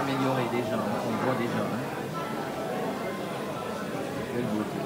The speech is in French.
amélioré déjà, on voit déjà. Quelle beauté.